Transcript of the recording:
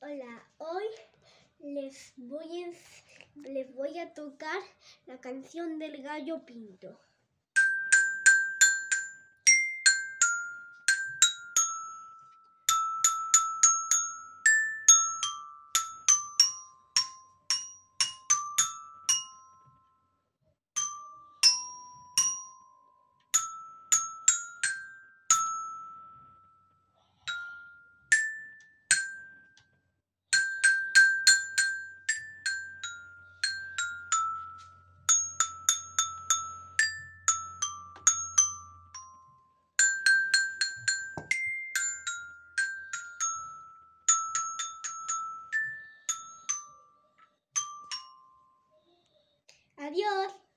Hola, hoy les voy, a, les voy a tocar la canción del gallo pinto. Adiós.